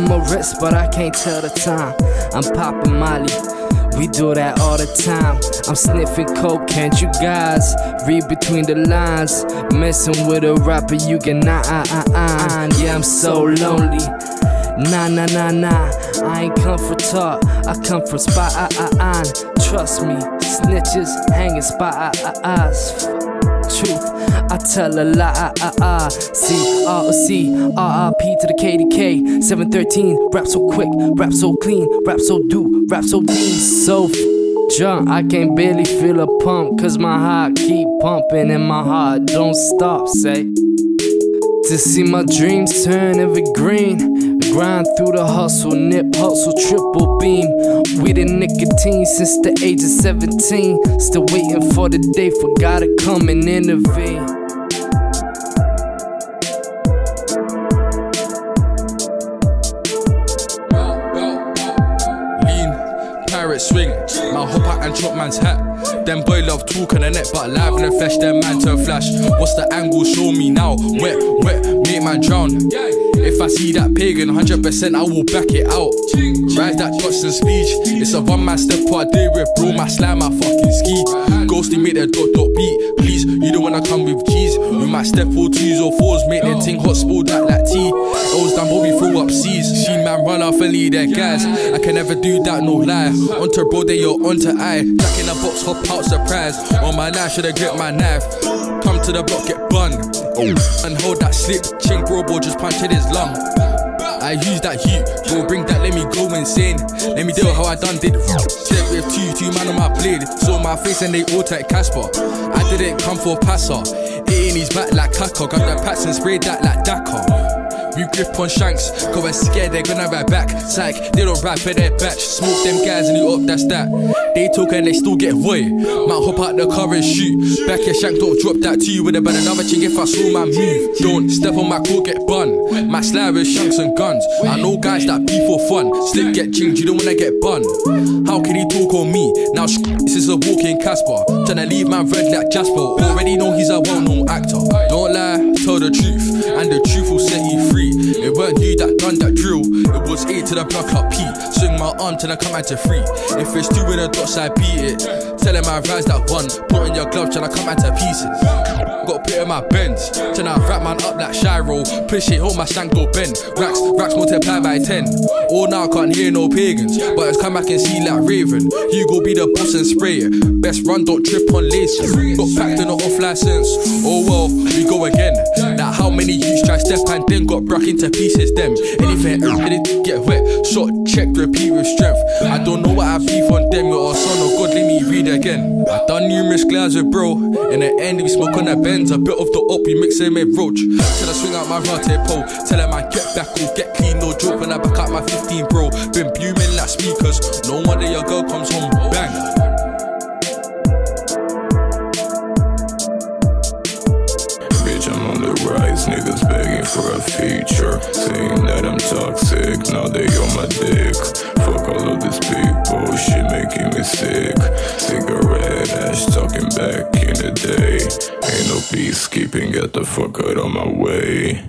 wrist, but I can't tell the time. I'm popping Molly. We do that all the time. I'm sniffing coke, can't you guys read between the lines? Messing with a rapper, you get nah ah ah ah. Yeah, I'm so lonely. Nah nah nah nah. I ain't come for talk, I come for spot ah ah ah. Trust me, snitches hanging spot ah ah ah truth. Tell a lie. Ah, ah. C R O C R R P to the K to K. 713. Rap so quick, rap so clean, rap so do, rap so deep. So drunk, I can barely feel a pump. Cause my heart keep pumping and my heart don't stop. Say. To see my dreams turn evergreen. Grind through the hustle, nip hustle, triple beam. We the nicotine since the age of 17. Still waiting for the day for God to come and intervene. Swing, my hop out and chop man's hat. Them boy love talk on the net, but live in the flesh, them man turn flash. What's the angle? Show me now. Wet, wet, make man drown. If I see that pagan, 100% I will back it out. Rise that Dotson speech. It's a one man step part day with bro, my slam, my fucking ski. Ghosty make that dot dot beat. Please, you don't wanna come with cheese. We might step four twos or fours, make them ting hot like that tea. O's done, but we throw man run off and lead their guys. I can never do that, no lie. Onto bro, they you're onto I. Jack in a box, hop out, surprise. On my knife, shoulda grip my knife. Come to the block, get bun. And hold that slip. Chink bro, boy, just punch in his lung. I use that heat, bro, bring that, let me go insane. Let me do how I done did. Check with two, two man on my blade. Saw my face and they all take Casper. I didn't come for passer. Hitting his back like Kaka. Got the pats and sprayed that like Dakar. We grip on shanks, cause we're scared they're gonna ride back. Psych, they don't rap for their batch. Smoke them guys and you up, that's that. They talk and they still get void. Might hop out the car and shoot. Back your shank, don't drop that to you with a but another ching if I saw my move. Don't step on my court, get bun. My slab is shanks and guns. I know guys that be for fun. Slip get chinged, you don't wanna get bun. How can he talk on me? Now this is a walking Casper. Tryna leave my red like Jasper. To the block up P. Swing my arm till I come out to free. If it's two with the dots, I beat it. Tell him I rise that one. Put in your glove till I come out to pieces. Got put in my bends. Till I wrap man up like Shiro. Push it, hold my shank go bend. Racks, racks multiply by 10. All now can't hear no pagans. But it's come back and see like Raven. You go be the boss and spray it. Best run, don't trip on laces. Got packed in the off license. Oh well, we go again. Like how many youths try step and then got broke into pieces. Them anything, anything get wet. Shot, check, repeat with strength. I don't know what I beef on them. A son of God, let me read again. I done numerous glass with bro. In the end, we smoke on the Benz. A bit of the up, we mix it with roach. Till I swing out my rate pole. Tell him I get back or get clean, no joke. When I back out my 15, bro. Been booming like speakers. No wonder your girl comes home bang. For a feature. Saying that I'm toxic, now they on my dick. Fuck all of these people, shit making me sick. Cigarette ash talking back in the day. Ain't no peacekeeping, get the fuck out of my way.